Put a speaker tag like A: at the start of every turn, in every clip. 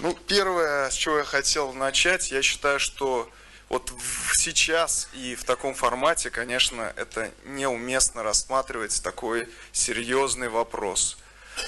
A: Ну, первое, с чего я хотел начать, я считаю, что вот сейчас и в таком формате, конечно, это неуместно рассматривать такой серьезный вопрос.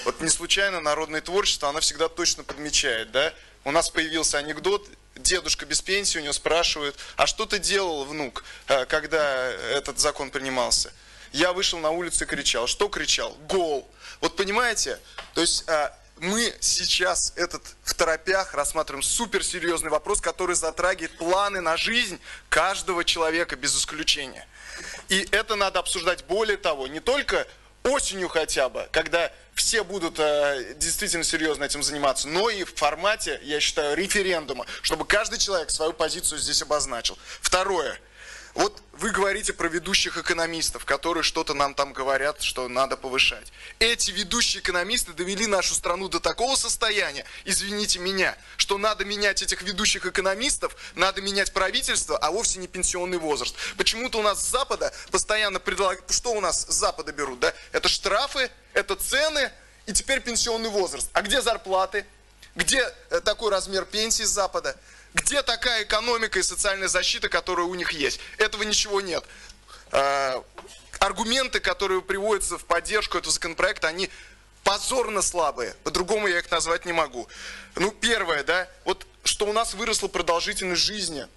A: Вот не случайно народное творчество, оно всегда точно подмечает, да? У нас появился анекдот, дедушка без пенсии, у него спрашивают, а что ты делал, внук, э, когда этот закон принимался? Я вышел на улицу и кричал. Что кричал? Гол. Вот понимаете? То есть э, мы сейчас этот в торопях рассматриваем суперсерьезный вопрос, который затрагивает планы на жизнь каждого человека без исключения. И это надо обсуждать более того, не только осенью хотя бы, когда все будут э, действительно серьезно этим заниматься, но и в формате, я считаю, референдума, чтобы каждый человек свою позицию здесь обозначил. Второе. Вот вы говорите про ведущих экономистов, которые что-то нам там говорят, что надо повышать. Эти ведущие экономисты довели нашу страну до такого состояния, извините меня, что надо менять этих ведущих экономистов, надо менять правительство, а вовсе не пенсионный возраст. Почему-то у нас с Запада постоянно предлагают, что у нас с Запада берут, да? Это штрафы, это цены и теперь пенсионный возраст. А где зарплаты? Где э, такой размер пенсии с Запада? Где такая экономика и социальная защита, которая у них есть? Этого ничего нет. А, аргументы, которые приводятся в поддержку этого законопроекта, они позорно слабые. По-другому я их назвать не могу. Ну, первое, да, вот что у нас выросла продолжительность жизни.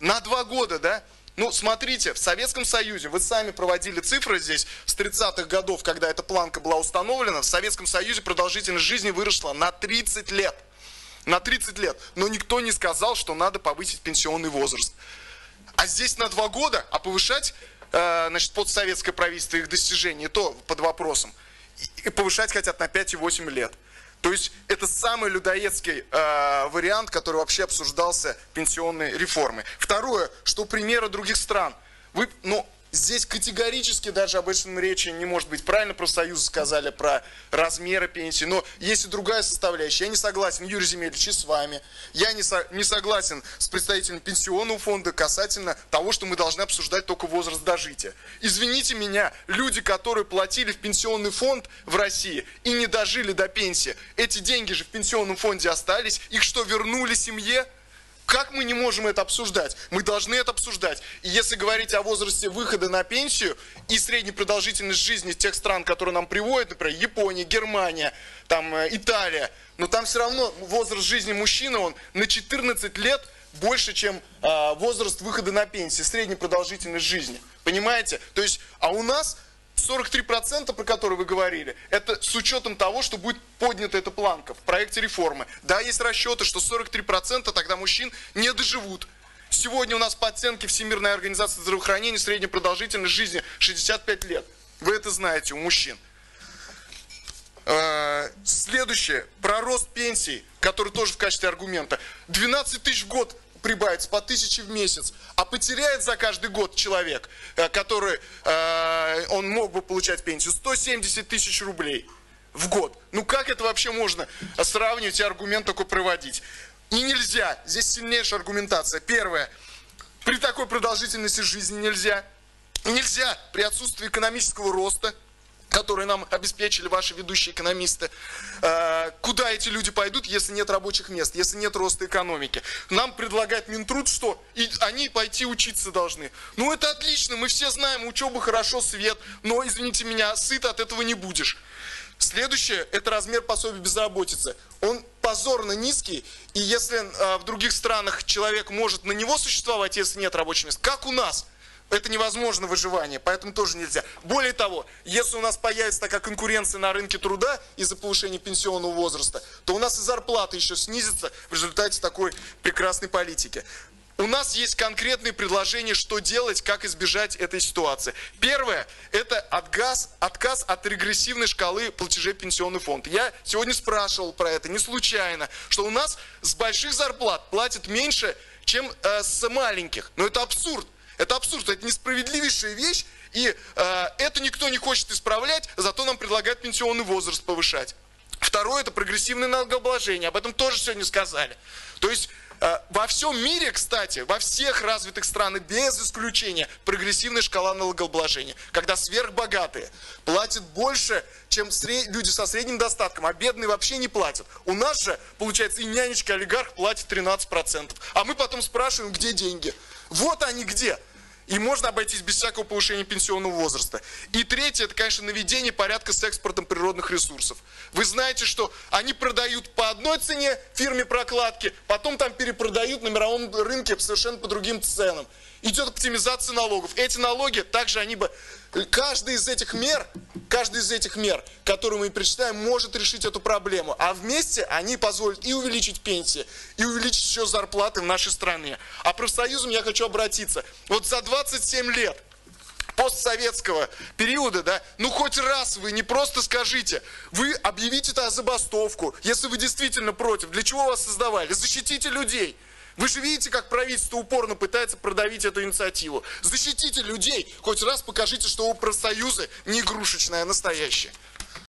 A: На два года, да? Ну, смотрите, в Советском Союзе, вы сами проводили цифры здесь с 30-х годов, когда эта планка была установлена, в Советском Союзе продолжительность жизни выросла на 30 лет на 30 лет. Но никто не сказал, что надо повысить пенсионный возраст. А здесь на 2 года, а повышать, э, значит, подсоветское правительство их достижения, то под вопросом. И повышать хотят на 5 и 8 лет. То есть это самый людоедский э, вариант, который вообще обсуждался пенсионной реформы. Второе, что примеры других стран. Вы, ну, Здесь категорически даже об этом речи не может быть. Правильно профсоюзы сказали про размеры пенсии. Но есть и другая составляющая. Я не согласен, Юрий Земельевич, и с вами. Я не, со, не согласен с представителем пенсионного фонда касательно того, что мы должны обсуждать только возраст дожития. Извините меня, люди, которые платили в пенсионный фонд в России и не дожили до пенсии, эти деньги же в пенсионном фонде остались. Их что, вернули семье? Как мы не можем это обсуждать? Мы должны это обсуждать. И если говорить о возрасте выхода на пенсию и средней продолжительность жизни тех стран, которые нам приводят, например, Япония, Германия, там, э, Италия, но там все равно возраст жизни мужчины, он на 14 лет больше, чем э, возраст выхода на пенсию, средняя продолжительность жизни. Понимаете? То есть, а у нас 43%, про которые вы говорили, это с учетом того, что будет поднята эта планка в проекте реформы. Да, есть расчеты, что 43% тогда мужчин не доживут. Сегодня у нас по оценке Всемирной организации здравоохранения средняя продолжительность жизни 65 лет. Вы это знаете у мужчин. Э, следующее, про рост пенсий, который тоже в качестве аргумента. 12 тысяч в год прибавится по тысяче в месяц, а потеряет за каждый год человек, э, который, э, он мог бы получать пенсию, 170 тысяч рублей в год. Ну как это вообще можно сравнивать и аргумент такой проводить? И нельзя, здесь сильнейшая аргументация. Первое, при такой продолжительности жизни нельзя. Нельзя при отсутствии экономического роста – которые нам обеспечили ваши ведущие экономисты. Э, куда эти люди пойдут, если нет рабочих мест, если нет роста экономики? Нам предлагает Минтруд что? И они пойти учиться должны. Ну это отлично, мы все знаем, учеба хорошо, свет, но, извините меня, сыт от этого не будешь. Следующее – это размер пособия безработицы. Он позорно низкий, и если э, в других странах человек может на него существовать, если нет рабочих мест, как у нас – это невозможно выживание, поэтому тоже нельзя. Более того, если у нас появится такая конкуренция на рынке труда из-за повышения пенсионного возраста, то у нас и зарплата еще снизится в результате такой прекрасной политики. У нас есть конкретные предложения, что делать, как избежать этой ситуации. Первое – это отказ, отказ от регрессивной шкалы платежей пенсионный фонд. Я сегодня спрашивал про это, не случайно, что у нас с больших зарплат платят меньше, чем э, с маленьких. Но это абсурд. Это абсурд, это несправедливейшая вещь, и э, это никто не хочет исправлять, зато нам предлагают пенсионный возраст повышать.
B: Второе – это прогрессивное налогообложение. Об этом тоже сегодня сказали. То есть во всем мире, кстати, во всех развитых странах, без исключения, прогрессивная шкала налогообложения. Когда сверхбогатые платят больше, чем люди со средним достатком, а бедные вообще не платят. У нас же, получается, и нянечка олигарх платит 13%. А мы потом спрашиваем, где деньги. Вот они где. И можно обойтись без всякого повышения пенсионного возраста. И третье, это, конечно, наведение порядка с экспортом природных ресурсов. Вы знаете, что они продают по одной цене фирме прокладки, потом там перепродают на мировом рынке совершенно по другим ценам. Идет оптимизация налогов. Эти налоги, также они бы... Каждый из этих мер, каждый из этих мер, которые мы перечисляем, может решить эту проблему. А вместе они позволят и увеличить пенсии, и увеличить еще зарплаты в нашей стране. А профсоюзам я хочу обратиться. Вот за 27 лет постсоветского периода, да, ну хоть раз вы не просто скажите, вы объявите это забастовку, если вы действительно против, для чего вас создавали, защитите людей. Вы же видите, как правительство упорно пытается продавить эту инициативу. Защитите людей, хоть раз покажите, что у профсоюза не игрушечная, а настоящая.